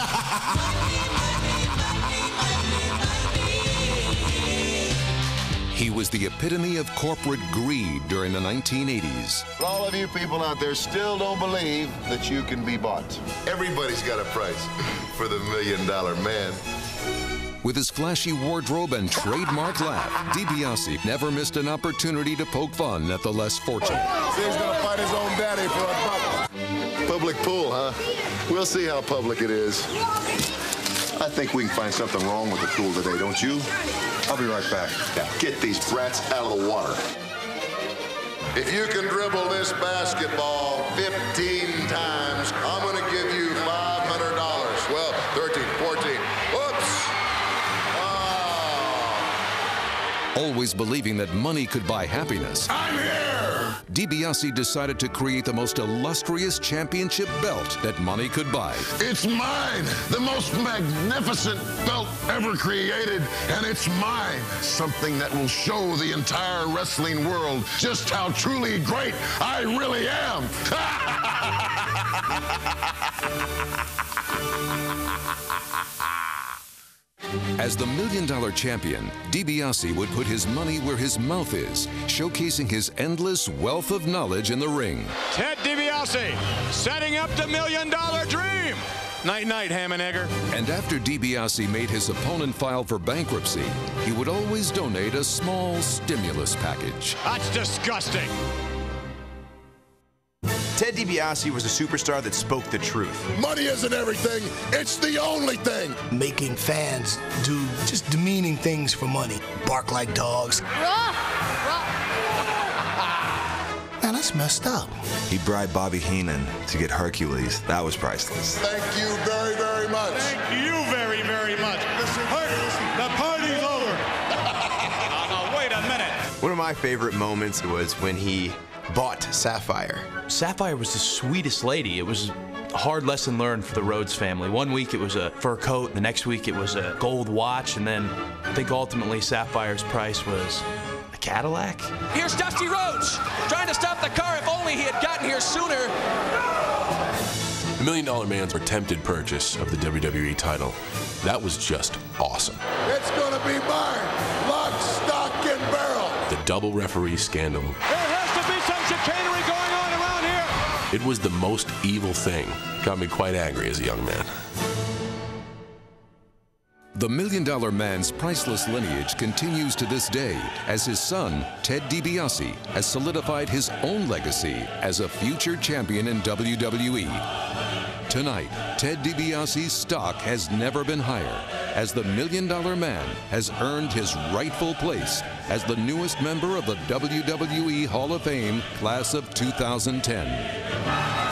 He was the epitome of corporate greed during the 1980s. All of you people out there still don't believe that you can be bought. Everybody's got a price for the million dollar man. With his flashy wardrobe and trademark laugh, DiBiase never missed an opportunity to poke fun at the less fortunate. So he's gonna fight his own daddy for a buck. Public pool, huh? We'll see how public it is. I think we can find something wrong with the pool today, don't you? I'll be right back. Now get these brats out of the water. If you can dribble this basketball 15 times, I'm going to give you $500. Well, 13, 14. Always believing that money could buy happiness, I'm here. DiBiase decided to create the most illustrious championship belt that money could buy. It's mine. The most magnificent belt ever created, and it's mine. Something that will show the entire wrestling world just how truly great I really am. As the Million Dollar Champion, DiBiase would put his money where his mouth is, showcasing his endless wealth of knowledge in the ring. Ted DiBiase setting up the million dollar dream. Night night, Ham and And after DiBiase made his opponent file for bankruptcy, he would always donate a small stimulus package. That's disgusting. Ted DiBiase was a superstar that spoke the truth. Money isn't everything. It's the only thing. making fans do just demeaning things for money. Bark like dogs. Man, that's messed up. He bribed Bobby Heenan to get Hercules. That was priceless. Thank you very, very much. Thank you very, very much. Mr. Hercules, the party's over. now, now, uh, wait a minute. One of my favorite moments was when he bought Sapphire. Sapphire was the sweetest lady. It was a hard lesson learned for the Rhodes family. One week it was a fur coat, the next week it was a gold watch, and then I think ultimately Sapphire's price was a Cadillac. Here's Dusty Rhodes trying to stop the car. If only he had gotten here sooner. The Million Dollar Man's attempted purchase of the WWE title, that was just awesome. It's going to be mine. Lock, stock, and barrel. The double referee scandal, There it was the most evil thing. Got me quite angry as a young man. The Million Dollar Man's priceless lineage continues to this day as his son, Ted DiBiase, has solidified his own legacy as a future champion in WWE. Tonight, Ted DiBiase's stock has never been higher as the Million Dollar Man has earned his rightful place as the newest member of the WWE Hall of Fame class of 2010.